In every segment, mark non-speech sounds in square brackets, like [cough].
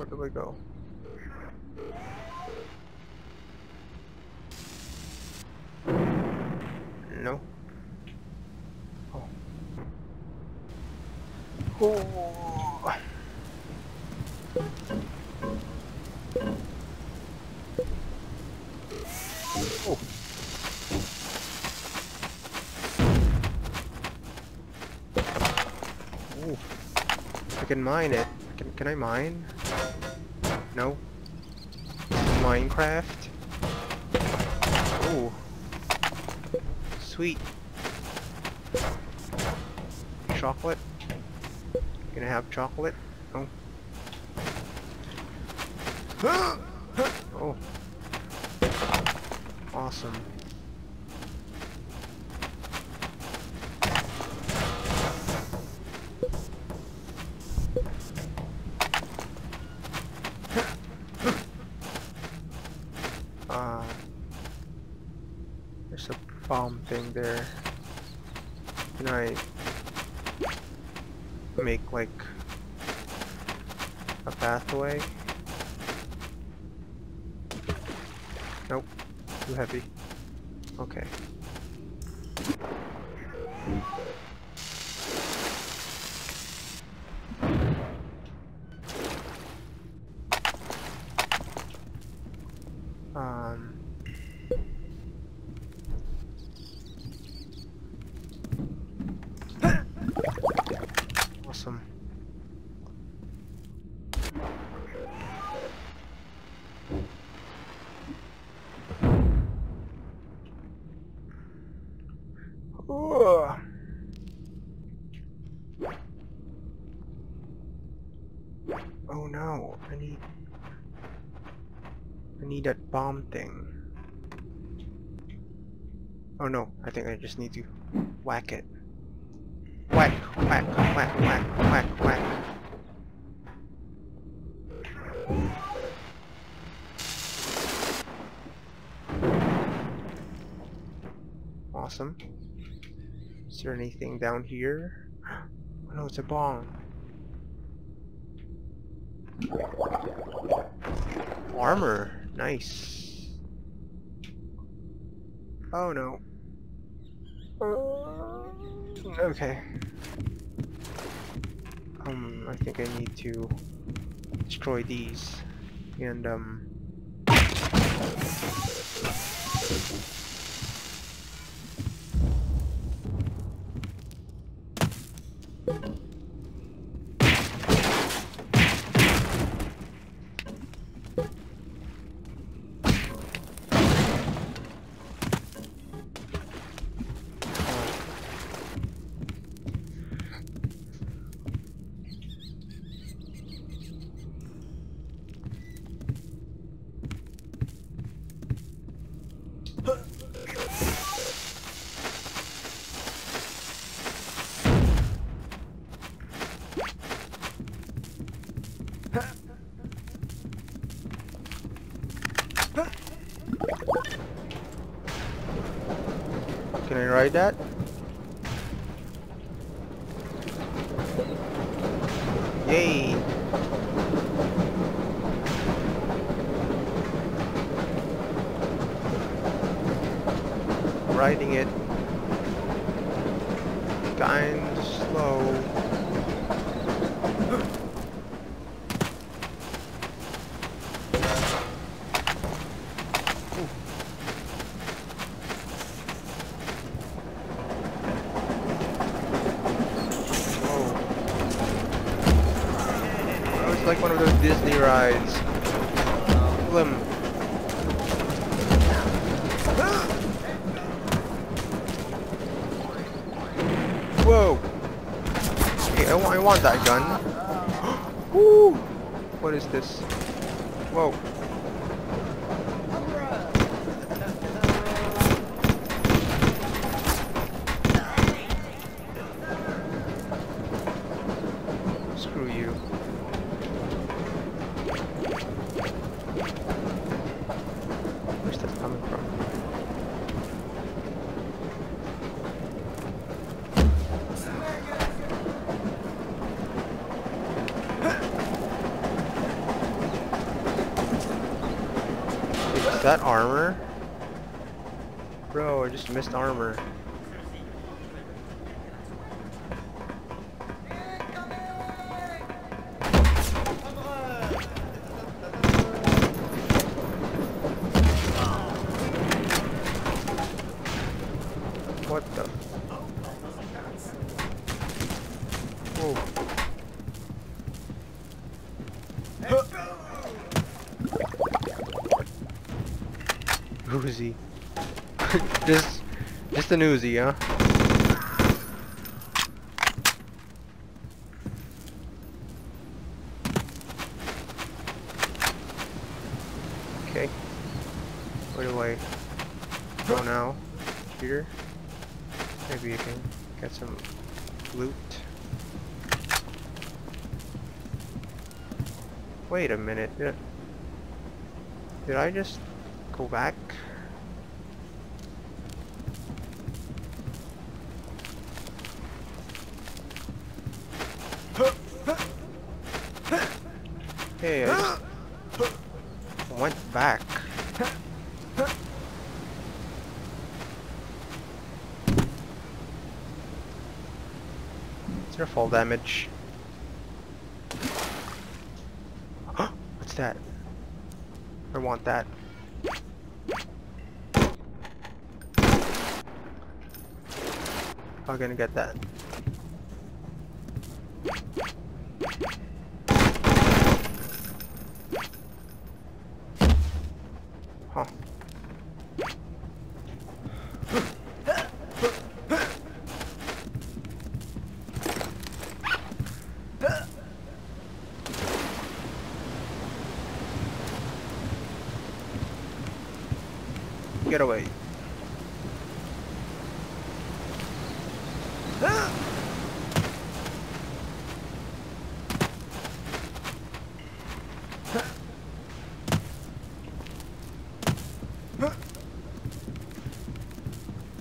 Where do we go? No. Oh. Oh. Oh. Ooh. I can mine it. Can, can I mine? No? Minecraft? Ooh. Sweet. Chocolate? Gonna have chocolate? Oh. oh. Awesome. Uh, there's a bomb thing there. Can I make like a pathway? Nope, too heavy. Okay. Um, awesome. Ugh. Oh no, I need I need that bomb thing. Oh no, I think I just need to whack it. Whack, whack, whack, whack, whack, whack. Awesome. Is there anything down here? [gasps] Oh no, it's a bomb. Armor, nice. Oh no. Okay. Um, I think I need to destroy these and um. Can I ride that? Yay! Riding it. Kinda slow. Whoa. Oh, it's like one of rides. Lim. Whoa! Hey, I, wa- I want that gun. [gasps] Woo! What is this? Whoa. That armor? Bro, I just missed armor. Uzi. just, just an Uzi, huh? Okay. Where do I go now? Here? Maybe you can get some loot. Wait a minute. Did, did I just go back? Hey, I just went back. Is there fall damage? What's that? I want that. I'm gonna get that. Huh. Get away.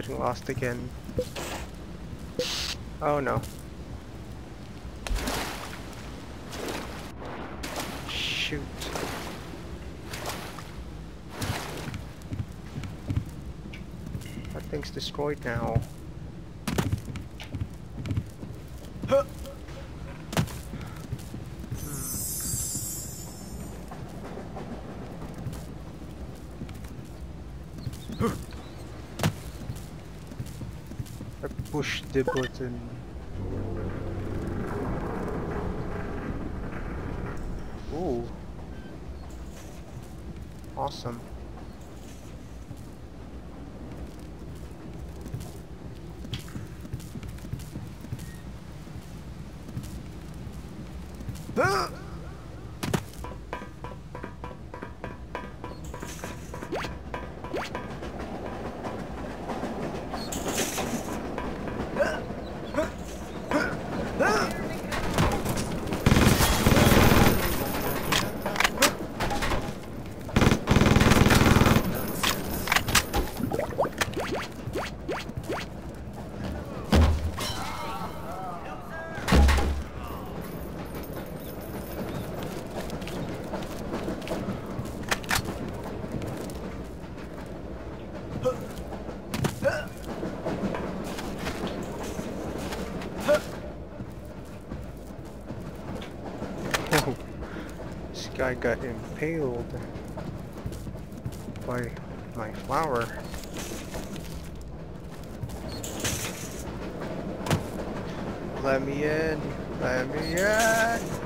Getting lost again. Oh no. Shoot. That thing's destroyed now. I pushed the button. Ooh. Awesome. Oh, guy got impaled by my flower. Let me in. Let me in.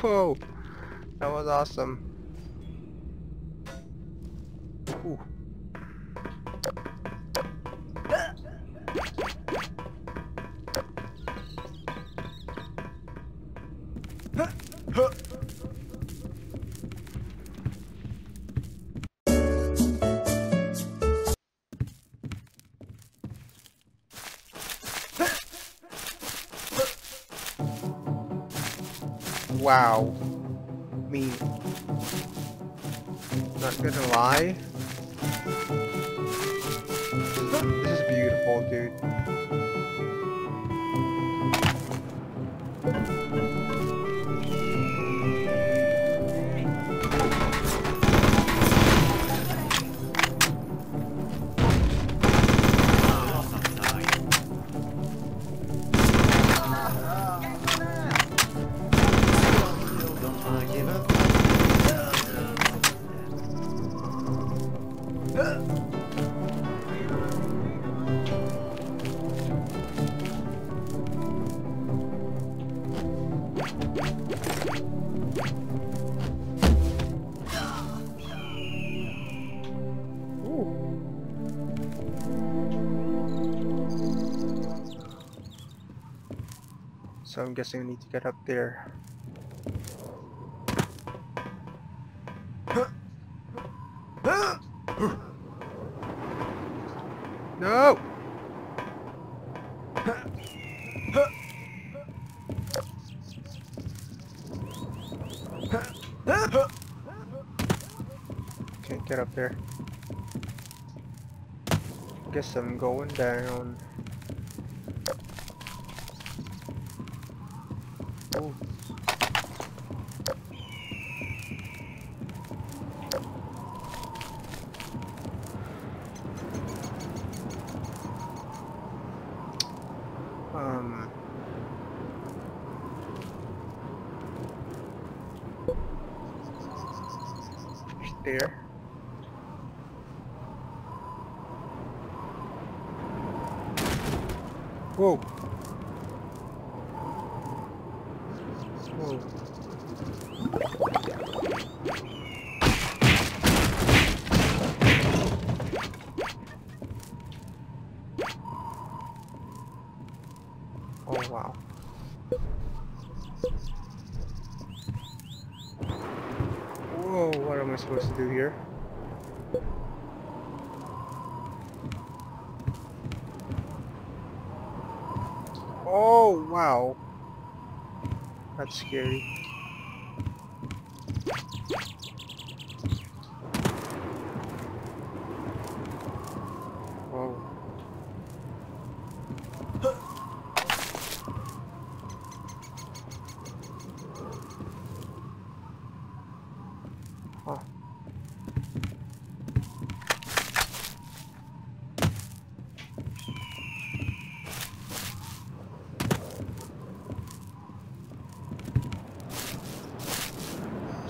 Whoa! That was awesome. Ooh. Wow. Me. Not gonna lie. This is beautiful, dude. So I'm guessing I need to get up there. No! Can't get up there. Guess I'm going down. Oh. Um. There. Whoa. Whoa. Oh wow. Whoa, what am I supposed to do here? Oh wow. That's scary. Whoa. Huh.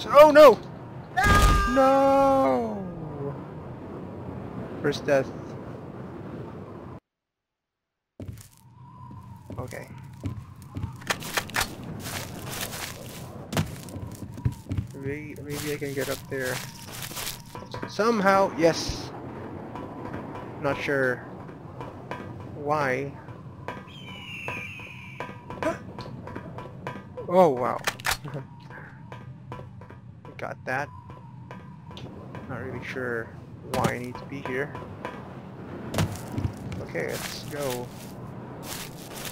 Oh no! No! First death. Okay. Maybe, maybe I can get up there. Somehow, yes. Not sure why. [gasps] Oh wow. [laughs] Got that. Not really sure why I need to be here. Okay, let's go.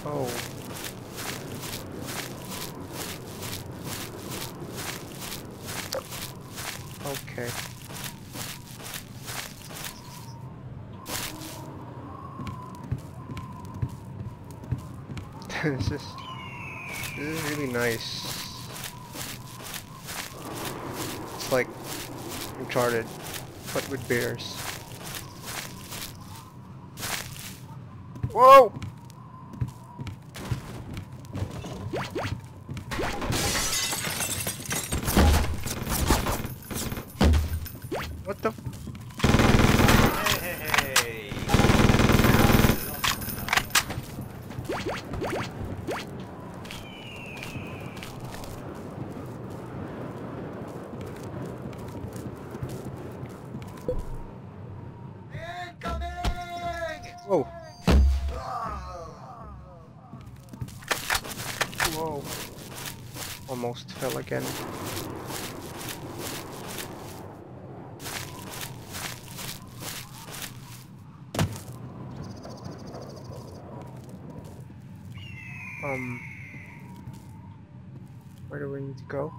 Oh. Okay. [laughs] this is this is really nice. It's like Uncharted, but with bears. Whoa! What the? Almost fell again. Um, where do we need to go?